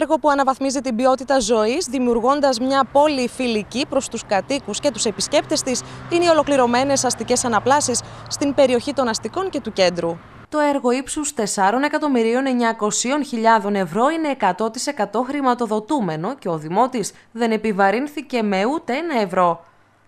Έργο που αναβαθμίζει την ποιότητα ζωής, δημιουργώντας μια πόλη φιλική προς τους κατοίκους και τους επισκέπτες της, είναι οι ολοκληρωμένες αστικές αναπλάσεις στην περιοχή των αστικών και του κέντρου. Το έργο ύψους 4.900.000 ευρώ είναι 100% χρηματοδοτούμενο και ο Δημότης δεν επιβαρύνθηκε με ούτε ένα ευρώ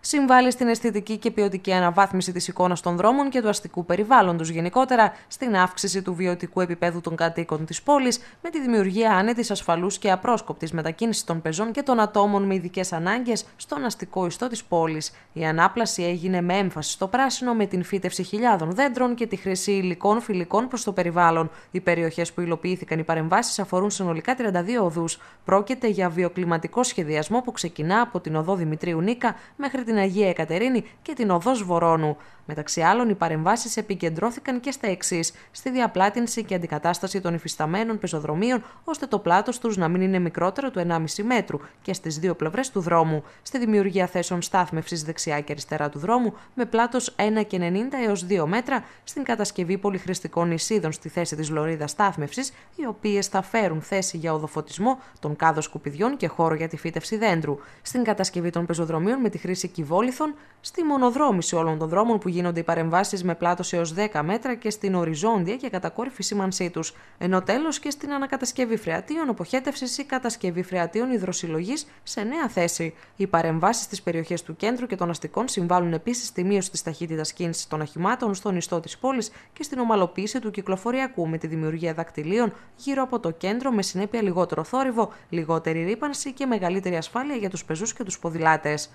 συμβάλλει στην αισθητική και ποιοτική αναβάθμιση της εικόνας των δρόμων και του αστικού περιβάλλοντος γενικότερα, στην αύξηση του βιωτικού επίπεδου των κατοίκων της πόλης, με τη δημιουργία άνετης, ασφαλούς και απρόσκοπτης μετακίνησης των πεζών και των ατόμων με ειδικές ανάγκες στον αστικό ιστό της πόλης. Η ανάπλαση έγινε με έμφαση στο πράσινο, με την φύτευση χιλιάδων δέντρων και τη χρήση υλικών φιλικών προς το περιβάλλον. Οι περιοχές που υλοποιήθηκαν οι παρεμβάσεις αφορούν συνολικά 32 οδούς. Πρόκειται για βιοκλιματικό σχεδιασμό που ξεκινά από την οδό Δημητρίου Νίκα μέχρι την την Αγία Εκατερίνη και την Οδός Βορώνου. Μεταξύ άλλων, οι παρεμβάσεις επικεντρώθηκαν και στα εξής: στη διαπλάτηση και αντικατάσταση των υφισταμένων πεζοδρομίων, ώστε το πλάτος τους να μην είναι μικρότερο του 1,5 μέτρου και στις δύο πλευρές του δρόμου, στη δημιουργία θέσεων στάθμευσης δεξιά και αριστερά του δρόμου με πλάτος 1,90 έως 2 μέτρα, στην κατασκευή πολυχρηστικών νησίδων στη θέση της λωρίδας στάθμευσης, οι οποίες θα φέρουν θέση για οδοφωτισμό, τον κάδος σκουπιδιών και χώρο για τη φύτευση δέντρου, στην κατασκευή των πεζοδρομίων με τη χρήση κυβόληθων, στη μονοδρόμηση όλων των δρόμων που γίνονται οι παρεμβάσεις με πλάτος έως 10 μέτρα και στην οριζόντια και κατακόρυφη σήμανσή τους. Ενώ τέλος και στην ανακατασκευή φρεατίων, αποχέτευσης ή κατασκευή φρεατίων υδροσυλλογής σε νέα θέση. Οι παρεμβάσεις στις περιοχές του κέντρου και των αστικών συμβάλλουν επίσης στη μείωση της ταχύτητας κίνησης των αχημάτων στον ιστό της πόλης και στην ομαλοποίηση του κυκλοφοριακού με τη δημιουργία δακτυλίων γύρω από το κέντρο με συνέπεια λιγότερο θόρυβο, λιγότερη ρήπανση και μεγαλύτερη ασφάλεια για τους πεζούς και τους ποδηλάτες.